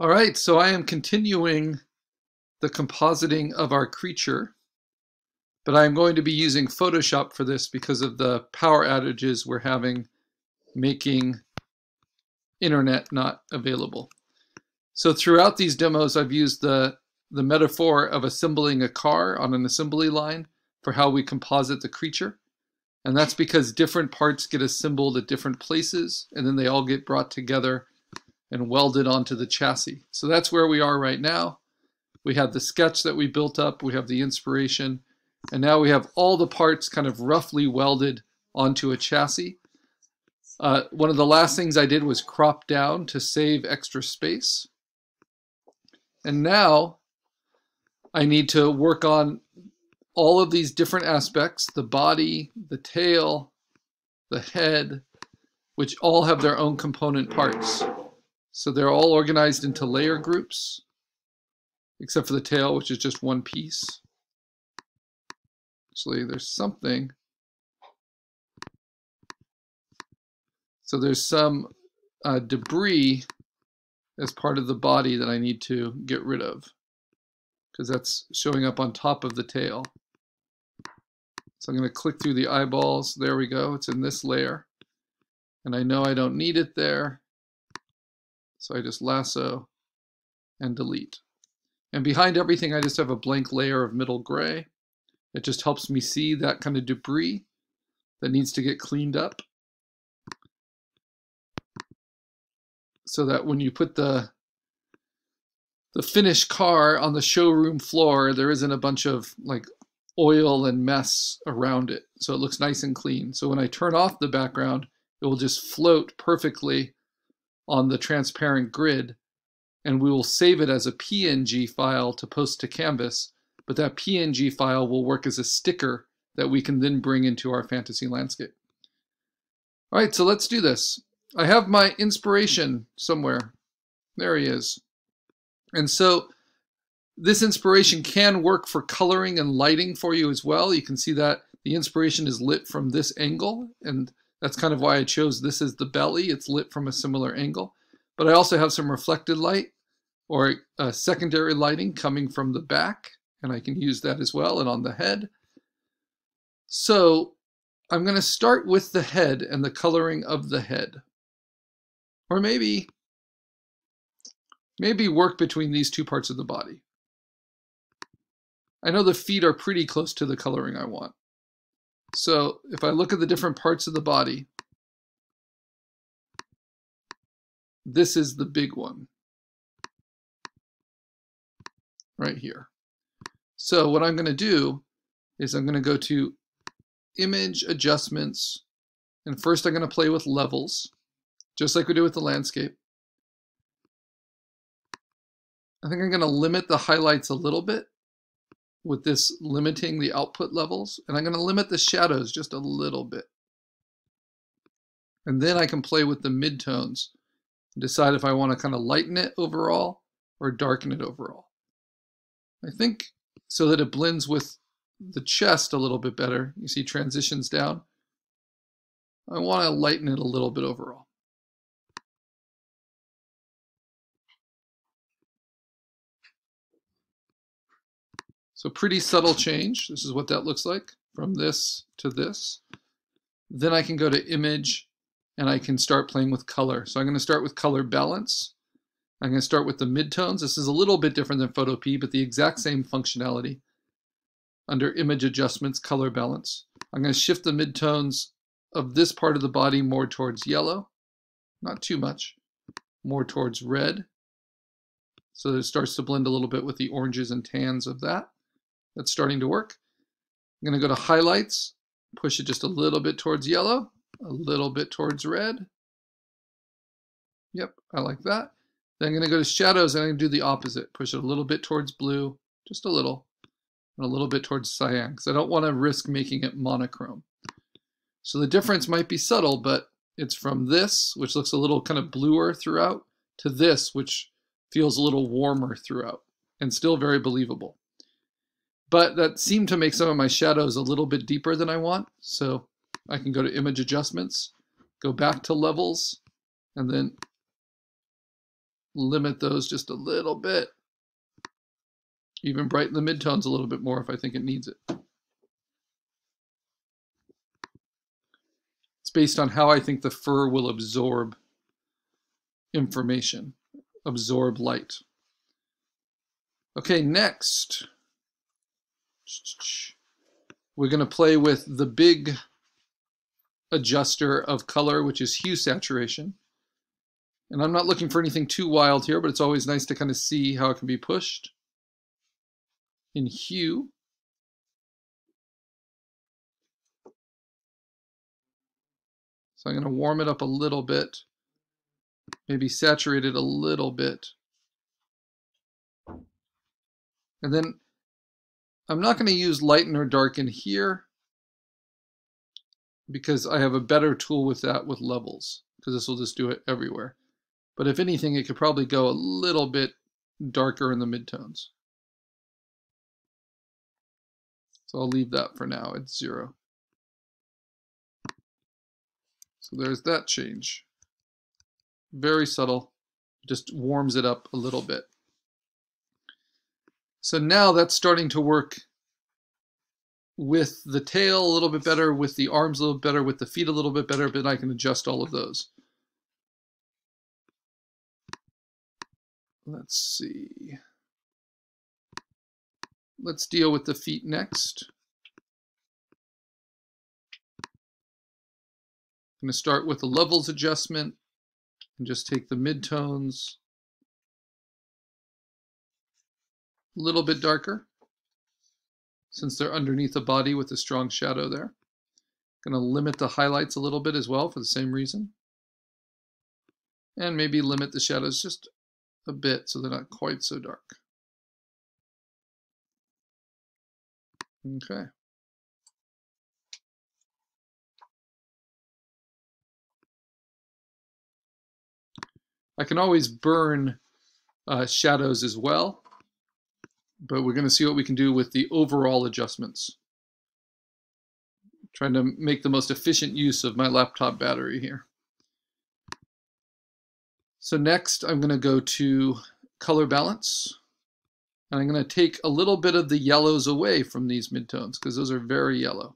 All right, so I am continuing the compositing of our creature, but I'm going to be using Photoshop for this because of the power outages we're having making internet not available. So throughout these demos, I've used the, the metaphor of assembling a car on an assembly line for how we composite the creature. And that's because different parts get assembled at different places, and then they all get brought together and welded onto the chassis. So that's where we are right now. We have the sketch that we built up, we have the inspiration, and now we have all the parts kind of roughly welded onto a chassis. Uh, one of the last things I did was crop down to save extra space. And now I need to work on all of these different aspects, the body, the tail, the head, which all have their own component parts. So they're all organized into layer groups, except for the tail, which is just one piece. Actually, there's something. So there's some uh, debris as part of the body that I need to get rid of because that's showing up on top of the tail. So I'm going to click through the eyeballs. There we go. It's in this layer. And I know I don't need it there. So I just lasso and delete. And behind everything, I just have a blank layer of middle gray. It just helps me see that kind of debris that needs to get cleaned up. So that when you put the the finished car on the showroom floor, there isn't a bunch of like oil and mess around it. So it looks nice and clean. So when I turn off the background, it will just float perfectly on the transparent grid and we will save it as a PNG file to post to Canvas, but that PNG file will work as a sticker that we can then bring into our fantasy landscape. All right, so let's do this. I have my inspiration somewhere. There he is. And so this inspiration can work for coloring and lighting for you as well. You can see that the inspiration is lit from this angle and that's kind of why I chose this as the belly. It's lit from a similar angle. But I also have some reflected light or a secondary lighting coming from the back, and I can use that as well, and on the head. So I'm going to start with the head and the coloring of the head. Or maybe, maybe work between these two parts of the body. I know the feet are pretty close to the coloring I want. So if I look at the different parts of the body, this is the big one right here. So what I'm going to do is I'm going to go to image adjustments and first I'm going to play with levels just like we do with the landscape. I think I'm going to limit the highlights a little bit with this limiting the output levels. And I'm going to limit the shadows just a little bit. And then I can play with the midtones and decide if I want to kind of lighten it overall or darken it overall. I think so that it blends with the chest a little bit better. You see transitions down. I want to lighten it a little bit overall. So pretty subtle change. This is what that looks like from this to this. Then I can go to image and I can start playing with color. So I'm going to start with color balance. I'm going to start with the midtones. This is a little bit different than Photopea, but the exact same functionality. Under image adjustments, color balance. I'm going to shift the midtones of this part of the body more towards yellow. Not too much. More towards red. So it starts to blend a little bit with the oranges and tans of that. That's starting to work. I'm going to go to highlights, push it just a little bit towards yellow, a little bit towards red. Yep, I like that. Then I'm going to go to shadows and I'm going to do the opposite. Push it a little bit towards blue, just a little, and a little bit towards cyan because I don't want to risk making it monochrome. So the difference might be subtle, but it's from this, which looks a little kind of bluer throughout, to this, which feels a little warmer throughout and still very believable. But that seemed to make some of my shadows a little bit deeper than I want. So I can go to image adjustments, go back to levels, and then limit those just a little bit. Even brighten the midtones a little bit more if I think it needs it. It's based on how I think the fur will absorb information, absorb light. Okay, next, we're going to play with the big adjuster of color, which is hue saturation. And I'm not looking for anything too wild here, but it's always nice to kind of see how it can be pushed. In hue, so I'm going to warm it up a little bit, maybe saturate it a little bit. And then I'm not going to use lighten or darken here because I have a better tool with that with levels because this will just do it everywhere. But if anything, it could probably go a little bit darker in the midtones. So I'll leave that for now at zero. So there's that change. Very subtle, just warms it up a little bit. So now that's starting to work with the tail a little bit better, with the arms a little better, with the feet a little bit better, but I can adjust all of those. Let's see. Let's deal with the feet next. I'm going to start with the levels adjustment and just take the midtones a little bit darker since they're underneath the body with a strong shadow there. Going to limit the highlights a little bit as well for the same reason. And maybe limit the shadows just a bit so they're not quite so dark. Okay. I can always burn uh, shadows as well but we're going to see what we can do with the overall adjustments. Trying to make the most efficient use of my laptop battery here. So next I'm going to go to color balance. And I'm going to take a little bit of the yellows away from these midtones because those are very yellow.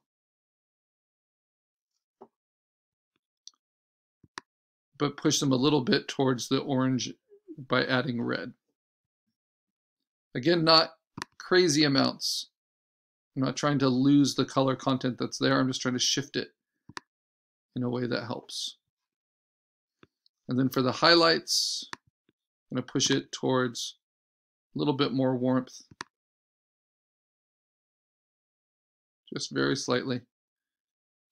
But push them a little bit towards the orange by adding red. Again, not crazy amounts. I'm not trying to lose the color content that's there. I'm just trying to shift it in a way that helps. And then for the highlights, I'm going to push it towards a little bit more warmth. Just very slightly.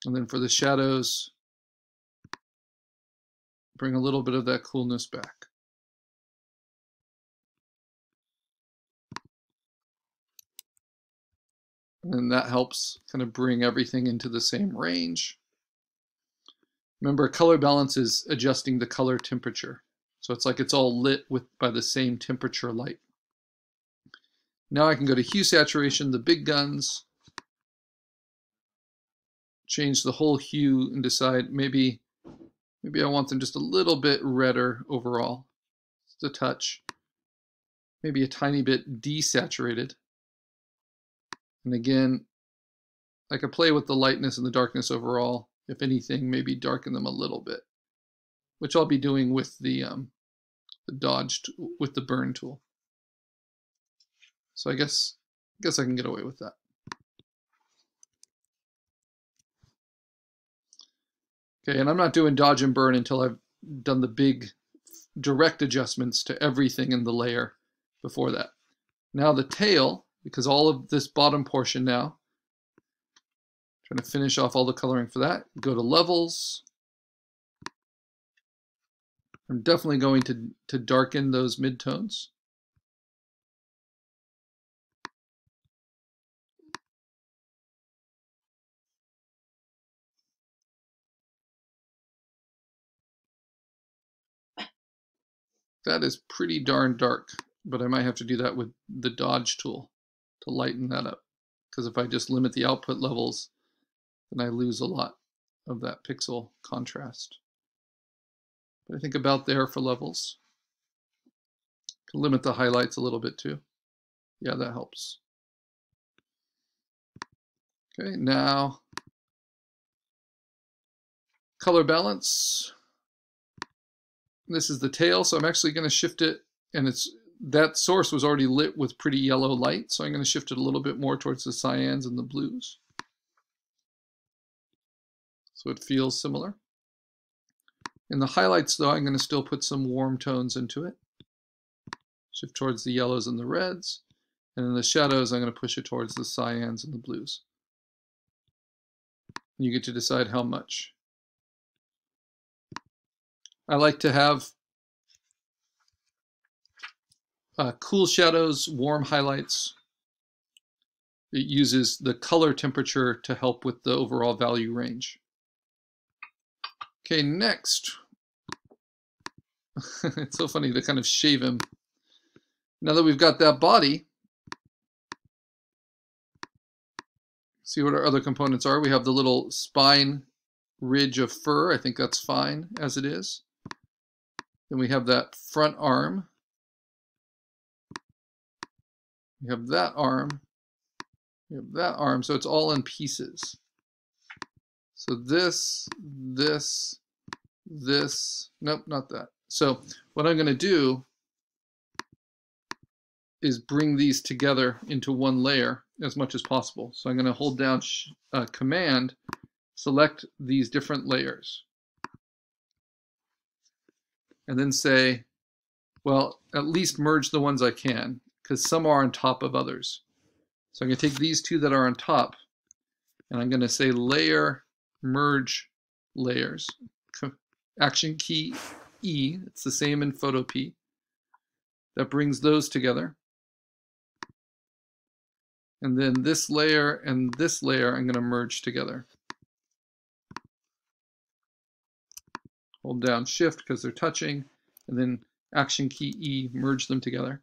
And then for the shadows, bring a little bit of that coolness back. And that helps kind of bring everything into the same range. Remember, color balance is adjusting the color temperature. So it's like it's all lit with by the same temperature light. Now I can go to hue saturation, the big guns, change the whole hue and decide maybe maybe I want them just a little bit redder overall, just a touch, maybe a tiny bit desaturated. And again, I could play with the lightness and the darkness overall. If anything, maybe darken them a little bit, which I'll be doing with the, um, the dodge, with the burn tool. So I guess, I guess I can get away with that. Okay, and I'm not doing dodge and burn until I've done the big direct adjustments to everything in the layer before that. Now the tail, because all of this bottom portion now, trying to finish off all the coloring for that, go to levels. I'm definitely going to, to darken those midtones. That is pretty darn dark, but I might have to do that with the dodge tool to lighten that up. Because if I just limit the output levels, then I lose a lot of that pixel contrast. But I think about there for levels. Can limit the highlights a little bit too. Yeah, that helps. Okay, now color balance. This is the tail, so I'm actually going to shift it, and it's that source was already lit with pretty yellow light, so I'm going to shift it a little bit more towards the cyans and the blues. So it feels similar. In the highlights, though, I'm going to still put some warm tones into it. Shift towards the yellows and the reds. And in the shadows, I'm going to push it towards the cyans and the blues. You get to decide how much. I like to have uh, cool shadows, warm highlights. It uses the color temperature to help with the overall value range. Okay, next. it's so funny to kind of shave him. Now that we've got that body, see what our other components are. We have the little spine ridge of fur. I think that's fine as it is. Then we have that front arm. We have that arm. We have that arm. So it's all in pieces. So this, this, this, nope, not that. So what I'm going to do is bring these together into one layer as much as possible. So I'm going to hold down uh, Command, select these different layers, and then say, well, at least merge the ones I can, because some are on top of others. So I'm going to take these two that are on top, and I'm going to say layer merge layers. Action key E, it's the same in Photopea. That brings those together. And then this layer and this layer I'm going to merge together. Hold down shift because they're touching, and then action key E, merge them together.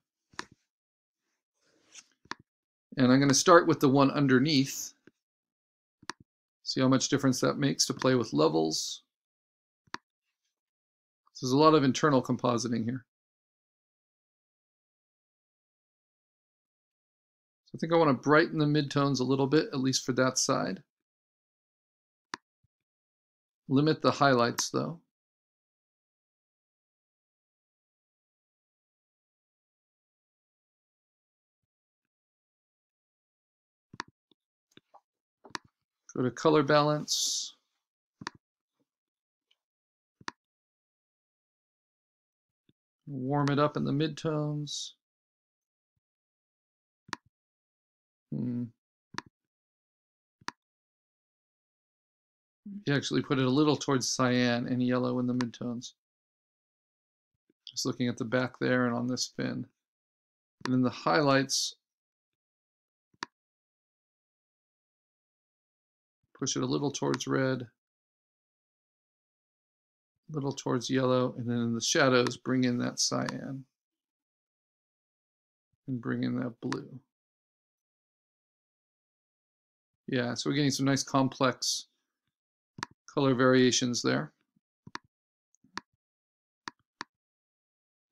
And I'm going to start with the one underneath See how much difference that makes to play with levels. So there's a lot of internal compositing here. So I think I want to brighten the midtones a little bit, at least for that side. Limit the highlights though. Go to color balance. Warm it up in the midtones. Hmm. You actually put it a little towards cyan and yellow in the midtones. Just looking at the back there and on this fin. And then the highlights, push it a little towards red, a little towards yellow, and then in the shadows, bring in that cyan and bring in that blue. Yeah, so we're getting some nice complex color variations there.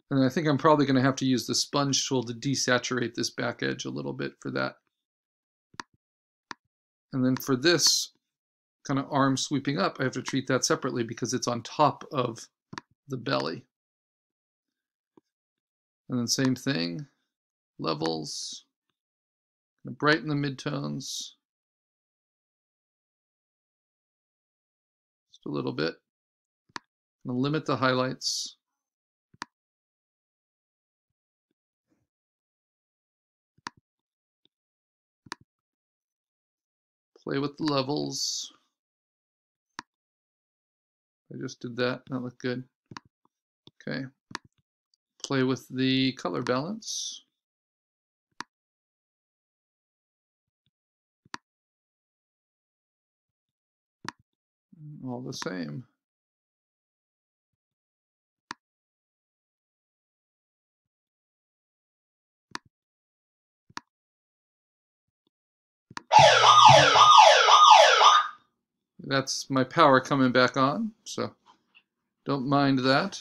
And I think I'm probably going to have to use the sponge tool to desaturate this back edge a little bit for that. And then for this, kind of arm sweeping up, I have to treat that separately because it's on top of the belly. And then same thing, levels, brighten the midtones. Just a little bit. Limit the highlights. Play with the levels. I just did that. That looked good. Okay. Play with the color balance. All the same. That's my power coming back on, so don't mind that.